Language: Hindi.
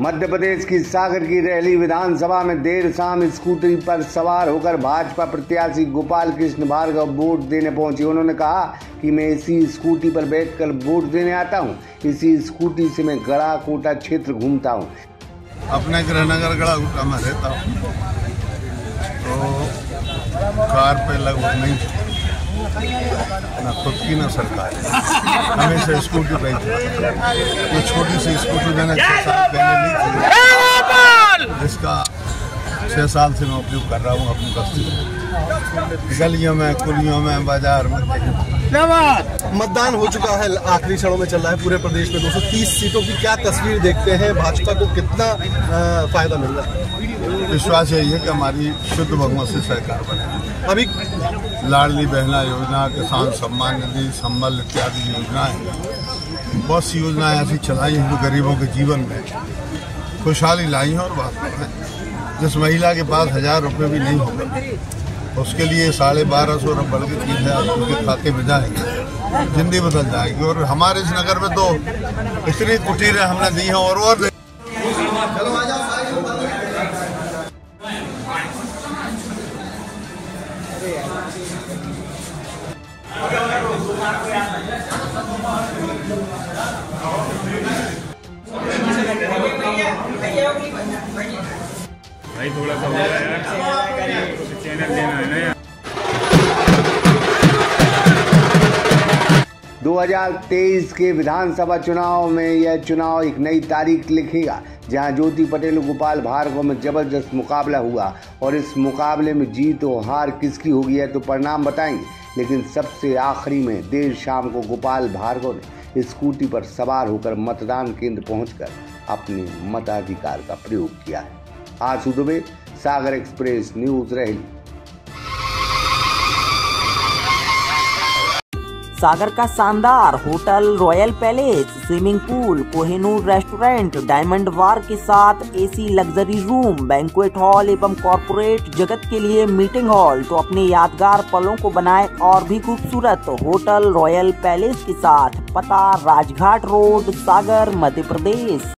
मध्य प्रदेश की सागर की रैली विधानसभा में देर शाम स्कूटरी पर सवार होकर भाजपा प्रत्याशी गोपाल कृष्ण भार्गव वोट देने पहुँची। उन्होंने कहा कि मैं इसी स्कूटी पर बैठकर वोट देने आता हूँ। इसी स्कूटी से मैं गड़ा कोटा क्षेत्र घूमता हूँ। अपने गृहनगर गढ़ा गुटा में रहता हूँ। तो कार पे लगभग नहीं ना खुद की ना सरकार हमेशा स्कूटी पे ये छोटी सी स्कूटी मैंने छः साल पहले ली थी। जिसका छः साल से मैं उपयोग कर रहा हूँ अपनी बस्ती में। गलियों में कुलियों में बाज़ार में। मतदान हो चुका है आखिरी क्षणों में चल रहा है पूरे प्रदेश में। 230 सीटों की क्या तस्वीर देखते हैं? भाजपा को कितना फ़ायदा मिल रहा है? विश्वास यही है कि हमारी शुद्ध बहुमत से सरकार बने। अभी लाडली बहना योजना किसान सम्मान निधि संबल इत्यादि योजनाएँ। बहुत सी योजनाएँ ऐसी चलाई हैं जो गरीबों के जीवन में। खुशहाली लाई है और वास्तव में जिस महिला के पास हज़ार रुपये भी नहीं होगा, उसके लिए साढ़े बारह सौ रुपये बढ़ के तीन हज़ार उसके खाते में जाएँगे, ज़िंदगी बदल जाएगी। और हमारे इस नगर में तो इतनी कुटीरें हमने दी हैं और और भाई, थोड़ा सा हो चैनल लेना है ना 2023 के विधानसभा चुनाव में यह चुनाव एक नई तारीख लिखेगा, जहाँ ज्योति पटेल गोपाल भार्गव में ज़बरदस्त मुकाबला हुआ। और इस मुकाबले में जीत और हार किसकी होगी है तो परिणाम बताएँगे। लेकिन सबसे आखिरी में देर शाम को गोपाल भार्गव ने स्कूटी पर सवार होकर मतदान केंद्र पहुंचकर अपने मताधिकार का प्रयोग किया है। आँसू दुबे सागर एक्सप्रेस न्यूज़ रही। सागर का शानदार hotel, royal palace, swimming pool, Kohinoor restaurant, diamond bar के साथ AC luxury room banquet hall एवं कॉरपोरेट जगत के लिए मीटिंग हॉल तो अपने यादगार पलों को बनाए और भी खूबसूरत होटल, रॉयल पैलेस के साथ पता, राजघाट रोड, सागर, मध्य प्रदेश।